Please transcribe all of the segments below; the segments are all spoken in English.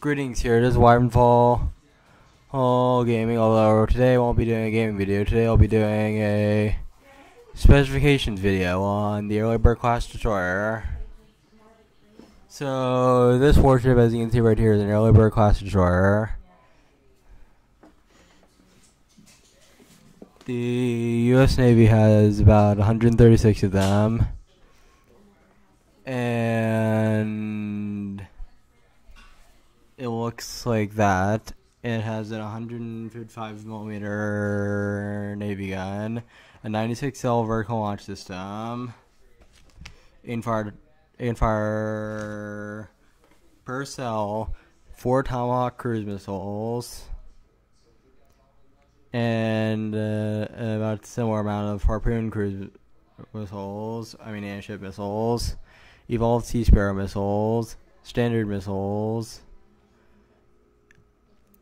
Greetings here, this is Wyvernfall Oh Gaming, although today I won't be doing a gaming video, today I'll be doing a specifications video on the Arleigh Burke class destroyer. So this warship as you can see right here is an Arleigh Burke class destroyer. The US Navy has about 136 of them. And it looks like that. It has a 155 millimeter Navy gun, a 96 cell vertical launch system, aimfire, aimfire per cell, four Tomahawk cruise missiles, and uh, about similar amount of Harpoon cruise missiles. I mean, anti-ship missiles, evolved Sea Sparrow missiles, standard missiles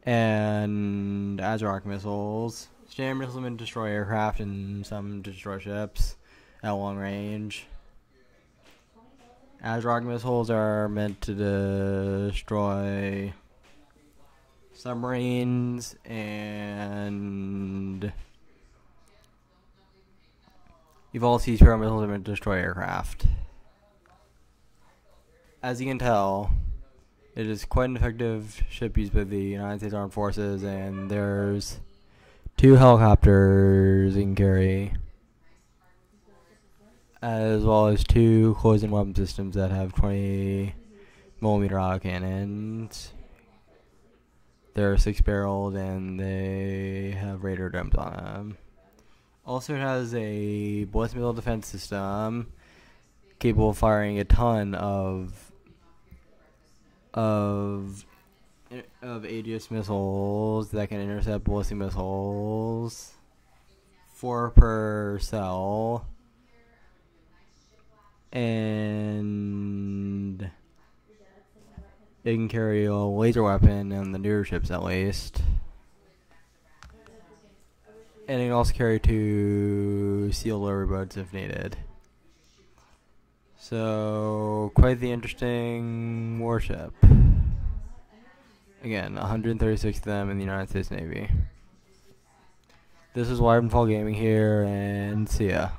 and ASROC missiles. Standard missiles can destroy aircraft and some destroy ships at long range. ASROC missiles are meant to destroy submarines and Evolved Sea Sparrow missiles are meant to destroy aircraft. As you can tell, it is quite an effective ship used by the United States Armed Forces, and there's two helicopters you can carry, as well as two close-in weapon systems that have 20 millimeter auto cannons. They're six-barreled, and they have radar domes on them. Also, it has a ballistic missile defense system capable of firing a ton of of of Aegis missiles that can intercept ballistic missiles. Four per cell. And it can carry a laser weapon on the newer ships at least. And it can also carry two SEAL delivery boats if needed. So, quite the interesting warship. Again, 136 of them in the United States Navy. This is Wyvernfall Gaming here, and see ya.